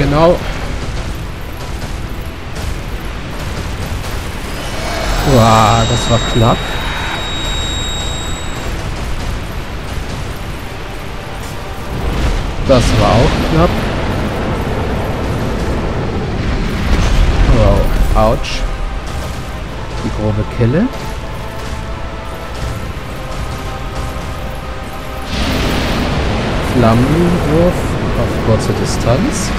Genau. Uah, das war knapp. Das war auch knapp. Wow, ouch. Die grobe Kelle. Flammenwurf auf kurze Distanz.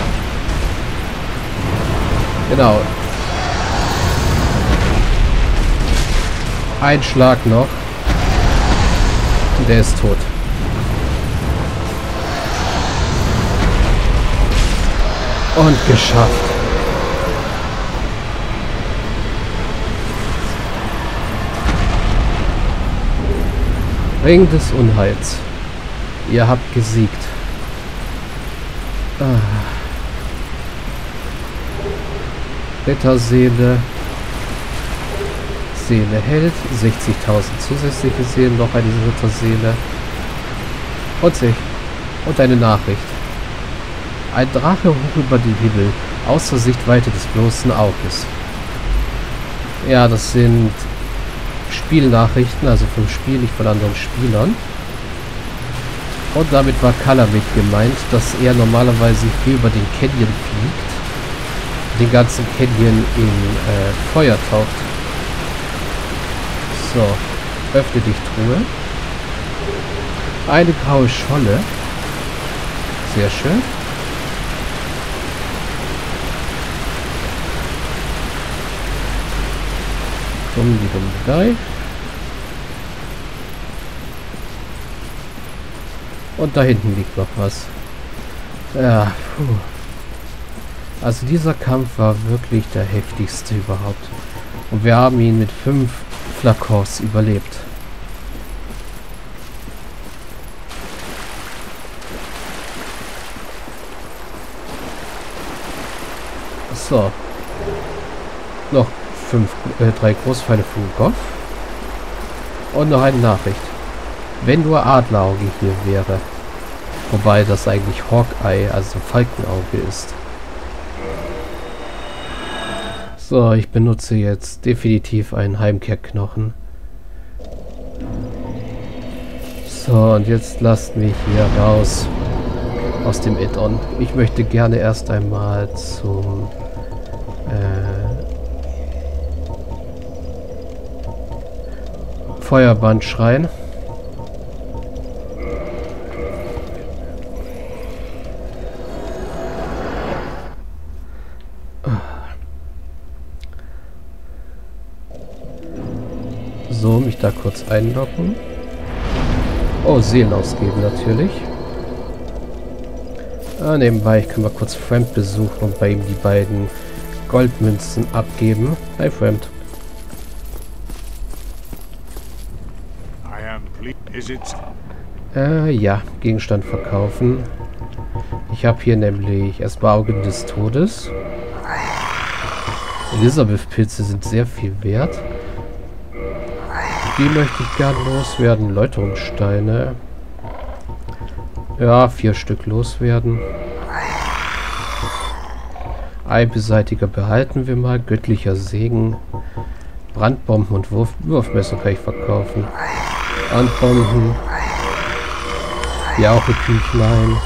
Genau. Ein Schlag noch. Und der ist tot. Und geschafft. Ring des Unheils. Ihr habt gesiegt. Ah. Ritterseele. Seele hält. 60.000 zusätzliche Seelen. Noch eine Ritterseele. Und sich. Und eine Nachricht. Ein Drache hoch über den Himmel. Außer Sichtweite des bloßen Auges. Ja, das sind Spielnachrichten, also vom Spiel, nicht von anderen Spielern. Und damit war Kalamit gemeint, dass er normalerweise hier über den Canyon fliegt. Den ganzen Canyon in äh, Feuer taucht. So, öffne dich Truhe. Eine graue Scholle. Sehr schön. Dumm, die dumm, Und da hinten liegt noch was. Ja, puh. Also dieser Kampf war wirklich der heftigste überhaupt. Und wir haben ihn mit fünf Flakons überlebt. So. Noch fünf, äh, drei Großpfeile von Goff. Und noch eine Nachricht. Wenn nur Adlerauge hier wäre. Wobei das eigentlich Hawkeye, also Falkenauge ist. So, ich benutze jetzt definitiv einen Heimkehrknochen. So, und jetzt lasst mich hier raus aus dem Addon. Ich möchte gerne erst einmal zum äh, Feuerband schreien. So, mich da kurz einloggen. Oh, Seelen ausgeben natürlich. Ah, nebenbei, ich kann mal kurz Fremd besuchen und bei ihm die beiden Goldmünzen abgeben. Hi, Fremd. Äh, ja, Gegenstand verkaufen. Ich habe hier nämlich erstmal Augen des Todes. Elisabeth-Pilze sind sehr viel wert. Die möchte ich gern loswerden. Läuterungssteine. Ja, vier Stück loswerden. Eibeseitiger behalten wir mal. Göttlicher Segen. Brandbomben und Wurf Wurfmesser kann ich verkaufen. Brandbomben. Jaucheküchlein.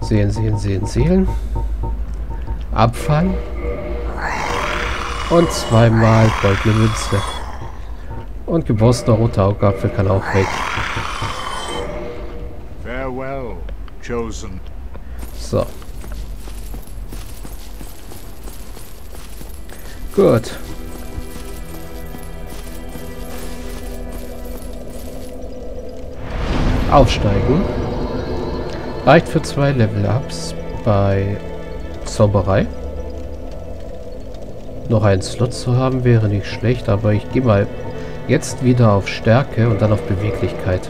Sehen, sehen, sehen, sehen. Abfall. Und zweimal goldene Münze. Und geborstener roter Augapfel kann auch weg. Farewell, chosen. So. Gut. Aufsteigen. Reicht für zwei Level-Ups bei Zauberei. Noch einen Slot zu haben wäre nicht schlecht, aber ich gehe mal jetzt wieder auf Stärke und dann auf Beweglichkeit.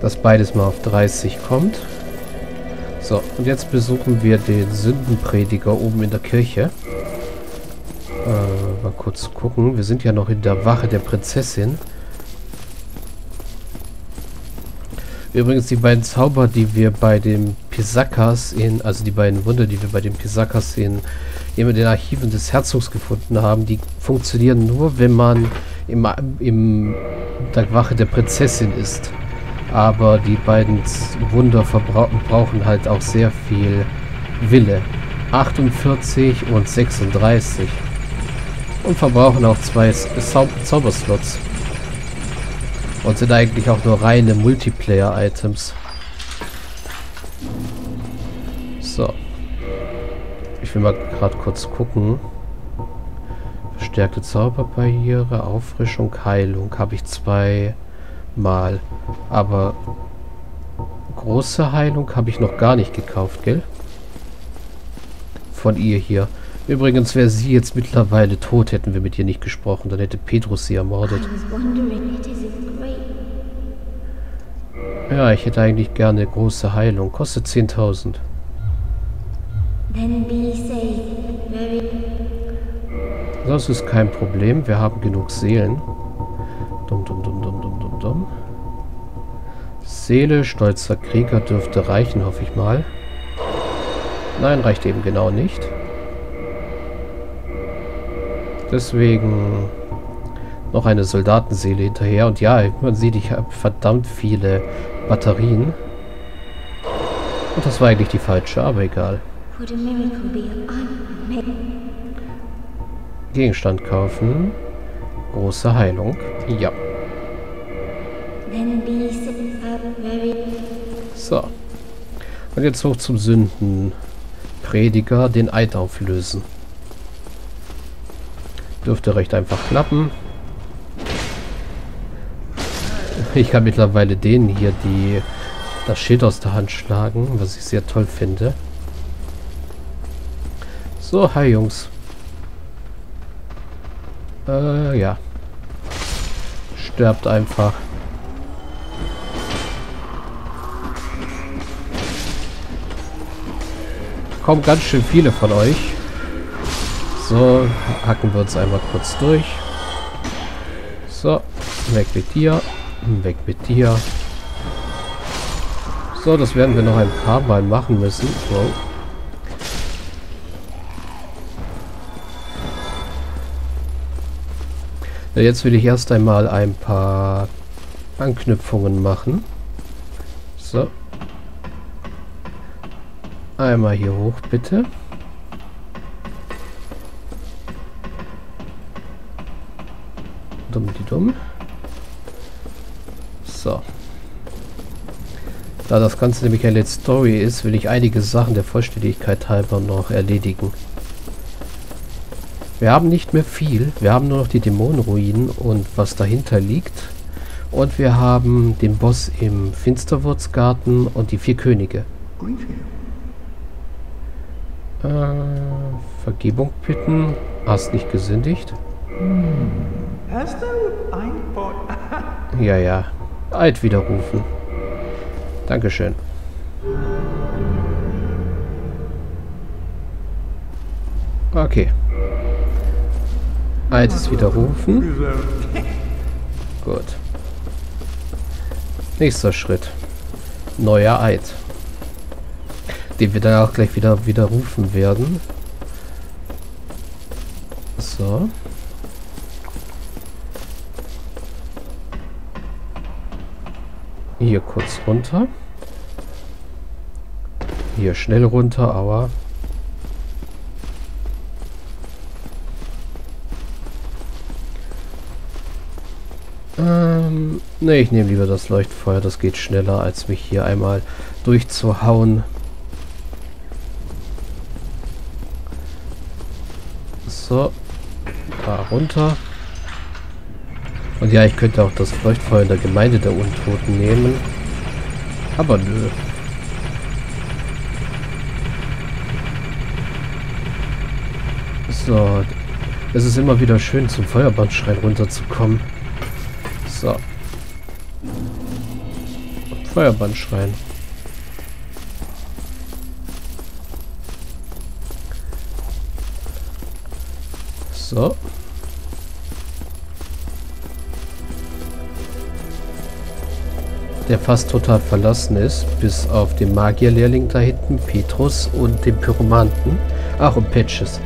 Dass beides mal auf 30 kommt. So, und jetzt besuchen wir den Sündenprediger oben in der Kirche. Äh, mal kurz gucken. Wir sind ja noch in der Wache der Prinzessin. Übrigens die beiden Zauber, die wir bei den Pisakas in, also die beiden Wunder, die wir bei den Pisakas in, in den Archiven des Herzogs gefunden haben, die funktionieren nur, wenn man im, im der Wache der Prinzessin ist. Aber die beiden Wunder brauchen halt auch sehr viel Wille. 48 und 36. Und verbrauchen auch zwei Zau Zauberslots. Und sind eigentlich auch nur reine Multiplayer-Items. So. Ich will mal gerade kurz gucken. Verstärkte Zauberbarriere, Auffrischung, Heilung. Habe ich zwei Mal. Aber große Heilung habe ich noch gar nicht gekauft, gell? Von ihr hier. Übrigens wäre sie jetzt mittlerweile tot, hätten wir mit ihr nicht gesprochen. Dann hätte Petrus sie ermordet. Ja, ich hätte eigentlich gerne große Heilung. Kostet 10.000. Das ist kein Problem. Wir haben genug Seelen. Dum, dum, dum, dum, dum, dum, dum. Seele, stolzer Krieger dürfte reichen, hoffe ich mal. Nein, reicht eben genau nicht. Deswegen noch eine Soldatenseele hinterher. Und ja, man sieht, ich habe verdammt viele Batterien. Und das war eigentlich die falsche, aber egal. Gegenstand kaufen. Große Heilung. Ja. So. Und jetzt hoch zum Sündenprediger, den Eid auflösen. Dürfte recht einfach klappen. Ich kann mittlerweile denen hier die das Schild aus der Hand schlagen, was ich sehr toll finde. So, hi Jungs. Äh, ja. Sterbt einfach. Kommen ganz schön viele von euch. So, hacken wir uns einmal kurz durch. So, weg mit dir. Weg mit dir. So, das werden wir noch ein paar Mal machen müssen. Wow. Jetzt will ich erst einmal ein paar Anknüpfungen machen. So. Einmal hier hoch, bitte. Dumm die dumm. So. Da das Ganze nämlich eine Story ist, will ich einige Sachen der Vollständigkeit halber noch erledigen. Wir haben nicht mehr viel. Wir haben nur noch die Dämonenruinen und was dahinter liegt. Und wir haben den Boss im Finsterwurzgarten und die vier Könige. Äh, Vergebung bitten. Hast nicht gesündigt? ja, ja. Eid widerrufen. Dankeschön. Okay. Altes widerrufen. Gut. Nächster Schritt. Neuer Eid. Den wir dann auch gleich wieder widerrufen werden. So. Hier kurz runter. Hier schnell runter, aber Ähm, ne, ich nehme lieber das Leuchtfeuer. Das geht schneller, als mich hier einmal durchzuhauen. So. Da runter. Und ja, ich könnte auch das Leuchtfeuer in der Gemeinde der Untoten nehmen. Aber nö. So. Es ist immer wieder schön, zum Feuerbandschrein runterzukommen. So. Feuerbandschrein. So. der fast total verlassen ist, bis auf den Magierlehrling da hinten, Petrus und den Pyromanten. Ach, und Patches.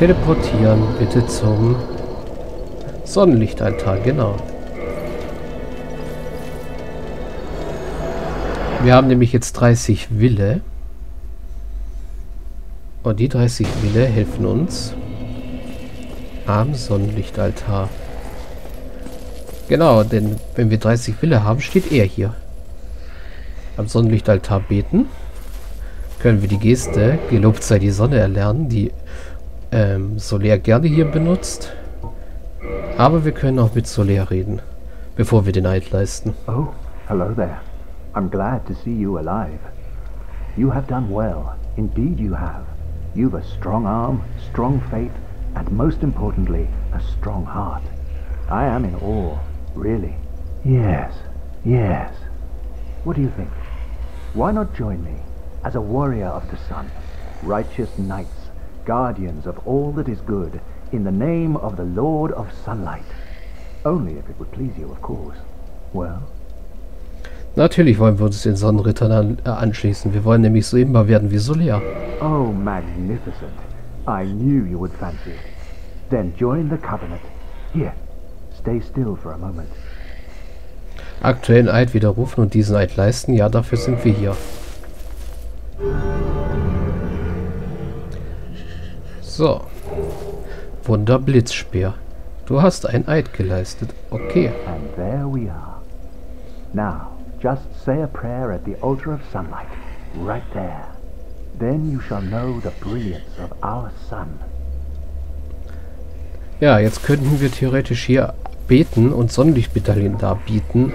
Teleportieren bitte zum Sonnenlichtaltar, genau. Wir haben nämlich jetzt 30 Wille. Und die 30 Wille helfen uns am Sonnenlichtaltar. Genau, denn wenn wir 30 Wille haben, steht er hier. Am Sonnenlichtaltar beten. Können wir die Geste, gelobt sei die Sonne, erlernen, die ähm, Soler gerne hier benutzt. Aber wir können auch mit Soler reden, bevor wir den Eid leisten. Oh, hello there. I'm glad to see you alive. You have done well. Indeed you have. You've a strong arm, strong faith, and most importantly, a strong heart. I am in awe Really? Yes, yes. What do you think? Why not join me as a warrior of the sun, righteous knights, guardians of all that is good, in the name of the Lord of Sunlight? Only if it would please you, of course. Well? Natürlich wollen wir uns den Sonnenrittern an, äh, anschließen. Wir wollen nämlich so immer werden wie Solia. Oh, magnificent. I knew you would fancy it. Then join the covenant. Here, Stay still for a moment. Aktuellen Eid widerrufen und diesen Eid leisten. Ja, dafür sind wir hier. So. Wunder Blitzspeer. Du hast ein Eid geleistet. Okay. And there we are. Now, just say a prayer at the altar of sunlight. Right there. Then you shall know the brilliance of our sun. Ja, jetzt könnten wir theoretisch hier beten und Sonnenlichtmedaillen darbieten.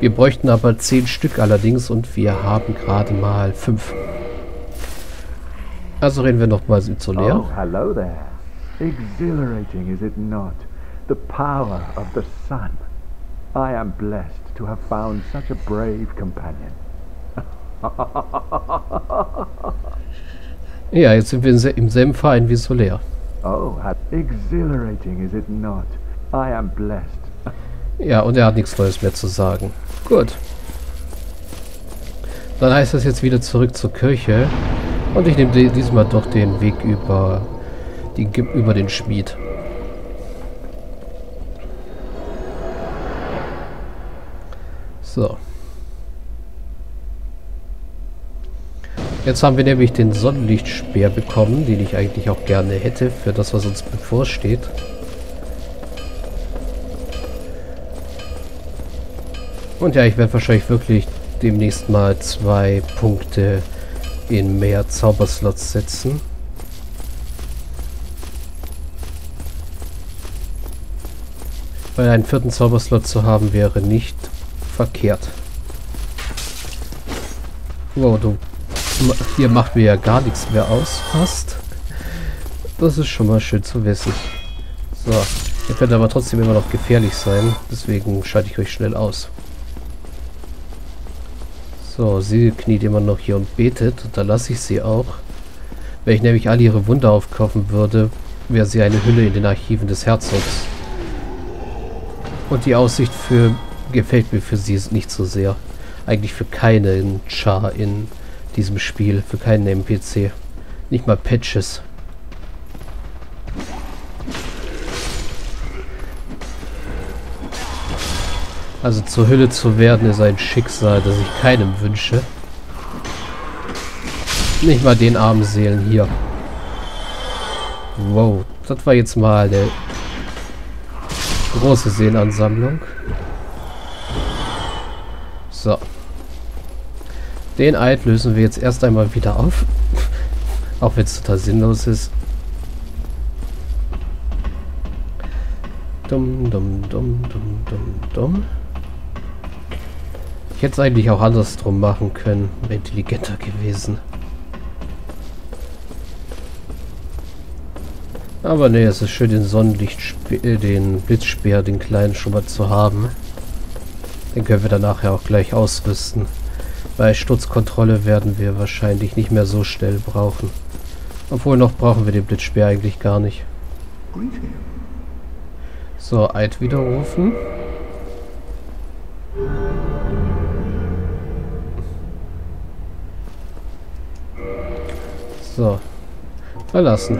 Wir bräuchten aber zehn Stück allerdings und wir haben gerade mal fünf. Also reden wir nochmal Solär. Oh, hello there. Exhilarating, is it not? The power of the sun. I am blessed to have found such a brave companion. ja, jetzt sind wir im selben Verein wie Soler. Oh, exhilarating, is it not? I am blessed. Ja, und er hat nichts Neues mehr zu sagen. Gut. Dann heißt das jetzt wieder zurück zur Kirche. Und ich nehme diesmal doch den Weg über, die, über den Schmied. So. Jetzt haben wir nämlich den Sonnenlichtspeer bekommen, den ich eigentlich auch gerne hätte für das, was uns bevorsteht. Und ja, ich werde wahrscheinlich wirklich demnächst mal zwei Punkte in mehr Zauberslots setzen. Weil einen vierten Zauberslot zu haben wäre nicht verkehrt. Wow, du hier macht mir ja gar nichts mehr aus, fast. Das ist schon mal schön zu wissen. So, ihr könnt aber trotzdem immer noch gefährlich sein, deswegen schalte ich euch schnell aus. So, sie kniet immer noch hier und betet. Da lasse ich sie auch. Wenn ich nämlich alle ihre Wunder aufkaufen würde, wäre sie eine Hülle in den Archiven des Herzogs. Und die Aussicht für gefällt mir für sie nicht so sehr. Eigentlich für keinen Char in diesem Spiel, für keinen NPC. Nicht mal Patches. Also zur Hülle zu werden ist ein Schicksal, das ich keinem wünsche. Nicht mal den armen Seelen hier. Wow, das war jetzt mal eine große Seelenansammlung. So. Den Eid lösen wir jetzt erst einmal wieder auf. Auch wenn es total sinnlos ist. Dumm, dumm, dumm, dumm, dumm, dumm. Ich hätte es eigentlich auch andersrum machen können. Wäre intelligenter gewesen. Aber ne, es ist schön, den Sonnenlicht, äh, den Blitzspeer, den kleinen schon mal zu haben. Den können wir danach ja auch gleich ausrüsten. Bei Sturzkontrolle werden wir wahrscheinlich nicht mehr so schnell brauchen. Obwohl noch brauchen wir den Blitzspeer eigentlich gar nicht. So, Eid widerrufen. So. Verlassen.